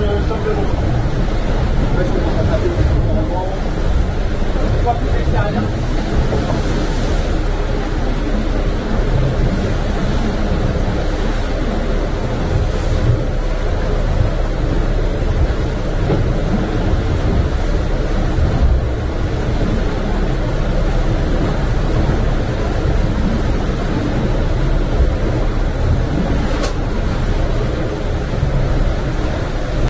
je sors de je